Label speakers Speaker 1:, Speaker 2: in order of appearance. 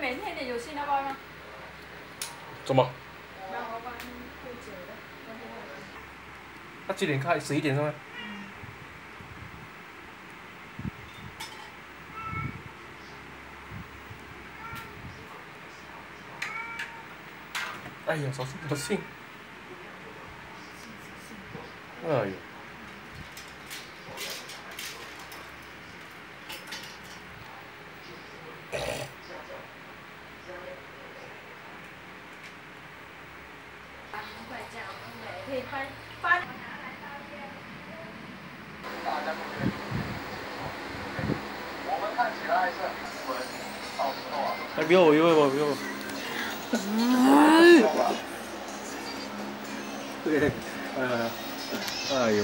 Speaker 1: 点有信要包吗？
Speaker 2: 怎么？
Speaker 1: 让我帮你会解的。
Speaker 2: 那几点开？十一点是吗？哎呀，小心小心！哎呦。
Speaker 1: 可以翻翻。
Speaker 3: 我们看起来是稳，到时候啊。
Speaker 2: 哎，别我，别我，别我。哎呦。